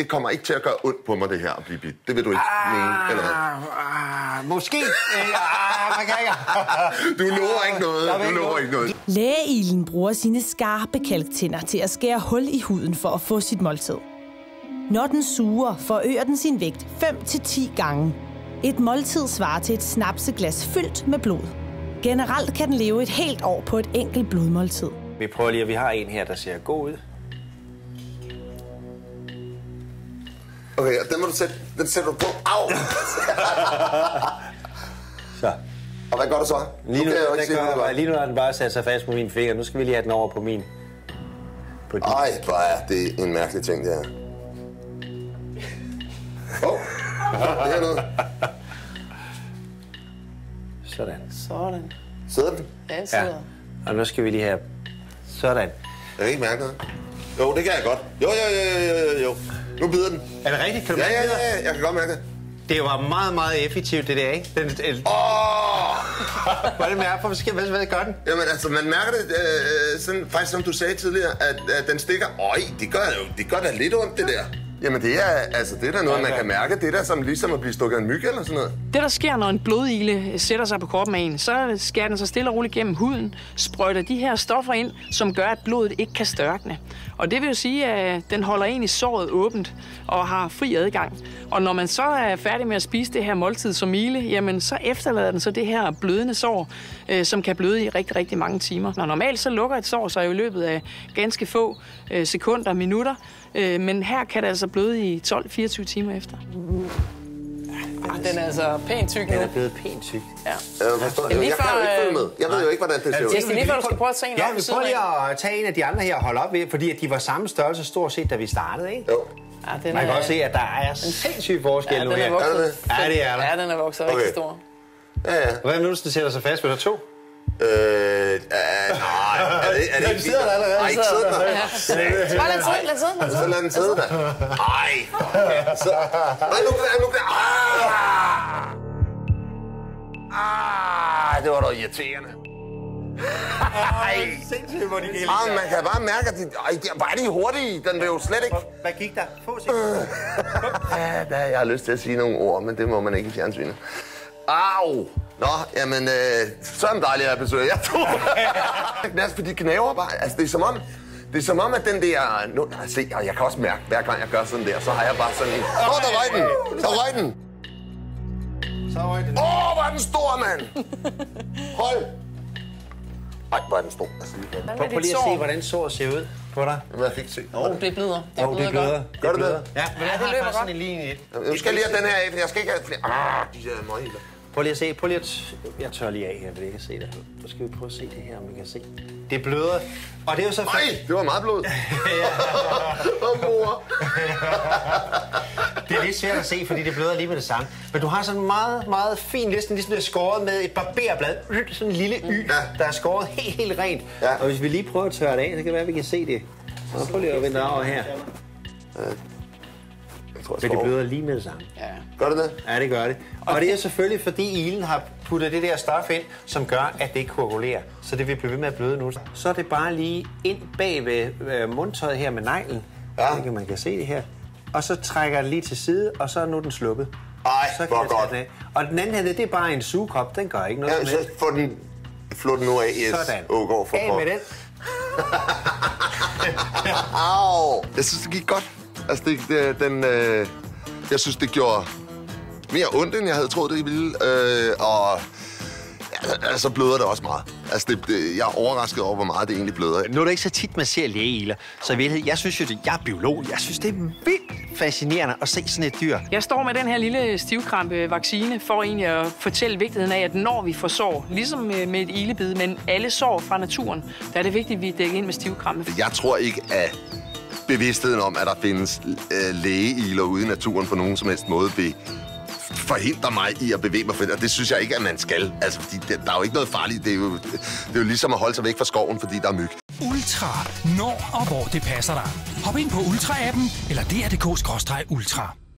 det kommer ikke til at gøre ondt på mig, det her at blive bidt. Det vil du ikke mene, eller hvad? Ah, måske. Øh, ah, man kan ikke. Du lover ikke noget. Du lover noget. ikke noget. Lægeilen bruger sine skarpe kalktænder til at skære hul i huden for at få sit måltid. Når den suger, forøger den sin vægt 5-10 gange. Et måltid svarer til et snapseglas fyldt med blod. Generelt kan den leve et helt år på et enkelt blodmåltid. Vi prøver lige, at vi har en her, der ser god ud. Okay, og den må du sætte, den sætter du på. Au! Så. og hvad gør du så? Lige nu, kan jeg ikke gør, lige nu har den bare sat sig fast på mine fingre. Nu skal vi lige have den over på min. På din. Ej, hvor er det en mærkelig ting, det her. Åh, oh, det er noget. Sådan. Sådan. Sidder den? Ja, Ja. sidder. Og nu skal vi lige have... Sådan. Jeg kan ikke mærke noget. Jo, det kan jeg godt. Jo, jo, jo, jo, jo, jo. Nu bider den. Er det rigtigt? Kan du Ja, mærke ja, ja, ja, jeg kan godt mærke det. Det var meget, meget effektivt, det der, ikke? Den, den, Åh! Hvordan mærker skal- hvad, hvad gør den? Jamen altså, man mærker det, øh, sådan, faktisk som du sagde tidligere, at, at den stikker. Øj, det gør, det gør da lidt ondt, det der. Jamen det er, altså, det er da noget, man kan mærke. Det er da som ligesom at blive stukket af en myg eller sådan noget. Det, der sker, når en blodile sætter sig på kroppen af en, så skærer den sig stille og roligt gennem huden, sprøjter de her stoffer ind, som gør, at blodet ikke kan størkne. Og det vil jo sige, at den holder en i såret åbent og har fri adgang. Og når man så er færdig med at spise det her måltid som mile, jamen så efterlader den så det her blødende sår, øh, som kan bløde i rigtig, rigtig mange timer. Når normalt så lukker et sår sig i løbet af ganske få øh, sekunder, minutter, øh, men her kan det altså bløde i 12-24 timer efter. Den er altså pænt tyk nu. Den er blevet pænt tyk. Ja. Jeg, forstår, lige jeg kan jo ikke følge øh, med. Jeg ved jo ikke, hvordan det ser ud. Jeg skal lige før, du skal prøve at tage en Ja, op vi prøver lige at tage en af de andre her og holde op ved, fordi at de var samme størrelse stort set, da vi startede, ikke? Jo. Ja, den Man kan er- også se, at der er sindssygt forskel ja, nu den er her. vokset. Er det Ja, det er der. Ja, den er vokset Okay. rigtig stor. Ja, ja. Hvad nu, hvis den sætter sig fast? Vil der to? Øh, øh, nej, er det, er det ikke sidder der allerede. Nej, sidder der. Bare lad sidde, lad sidde, Så sidde. lad den sidde der. Ej. Så, nej, nu kan jeg, nu kan jeg. Ah! Ah, det var da irriterende. Ej. Sindssygt, hvor de kan Ah, man kan bare mærke, at de, ej, de, er de hurtige. Den vil jo slet ikke... Hvad gik der? Få sekunder. Ja, der, jeg har lyst til at sige nogle ord, men det må man ikke i fjernsynet. Au! Nå, jamen, øh, sådan dejligt at besøge jer to. Næsten for de knæver bare. Altså, det er som om, det er som om, at den der... Nu, se, og jeg kan også mærke, hver gang jeg gør sådan der, så har jeg bare sådan en... Åh, oh, der røg den! Der røg den! Så røg den. Åh, oh, hvor er den stor, mand! Hold! Ej, hvor er den stor. Altså, Hvad Prøv prøv lige at se, sår? hvordan såret ser ud på dig. Jamen, jeg fik se. Åh, det bløder. Det Åh, det bløder. godt. Gør det det? Ja, men jeg det har løber faktisk godt. sådan en lige et. Nu skal lige have den her af, for jeg skal ikke have flere... Ah, de der møghiler. Prøv lige at se. Prøv lige at... Jeg tør lige af her, for jeg kan se det. Så skal vi prøve at se det her, om vi kan se. Det bløder. Og det er jo så... Ej, det var meget blod. Åh, mor. Det er lidt svært at se, fordi det bløder lige med det samme. Men du har sådan en meget, meget fin liste, ligesom det er skåret med et barberblad. Sådan en lille y, Ja. der er skåret helt, helt rent. Ja. Og hvis vi lige prøver at tørre det af, så kan det være, at vi kan se det. Så prøv lige at vende over her. Jeg tror, jeg Men det bløder lige med det samme. Ja. Gør det det? Ja, det gør det. Og det er selvfølgelig, fordi ilen har puttet det der stof ind, som gør, at det ikke koagulerer. Så det vil blive ved med at bløde nu. Så er det bare lige ind bag ved øh, mundtøjet her med neglen. Ja. Så kan man kan se det her. Og så trækker jeg det lige til side, og så er nu den sluppet. Ej, så hvor jeg tage godt. den af. Og den anden her, det er bare en sugekop. Den gør ikke noget Ja, med så få den... Flå den nu af, yes. Sådan. Ågaard for Af med den. Au! Jeg synes, det gik godt. Altså, det, det, den, øh, jeg synes, det gjorde mere ondt, end jeg havde troet, det ville. Øh, og ja, altså bløder det også meget. Altså, det, det, jeg er overrasket over, hvor meget det egentlig bløder. Nu er det ikke så tit, man ser lægeiler. Så i virkeligheden, jeg synes jo, det, jeg er biolog. Jeg synes, det er vildt fascinerende at se sådan et dyr. Jeg står med den her lille stivkrampe-vaccine for egentlig at fortælle vigtigheden af, at når vi får sår, ligesom med med et ilebid, men alle sår fra naturen, der er det vigtigt, at vi dækker ind med stivkrampe. Jeg tror ikke, at bevidstheden om, at der findes øh, lægeiler ude i naturen på nogen som helst måde, vil forhindre mig i at bevæge mig frit. Og det synes jeg ikke, at man skal. Altså, fordi det, der er jo ikke noget farligt. Det er, jo, det er jo ligesom at holde sig væk fra skoven, fordi der er myg. Ultra. Når og hvor det passer dig. Hop ind på Ultra-appen eller dr.dk-ultra.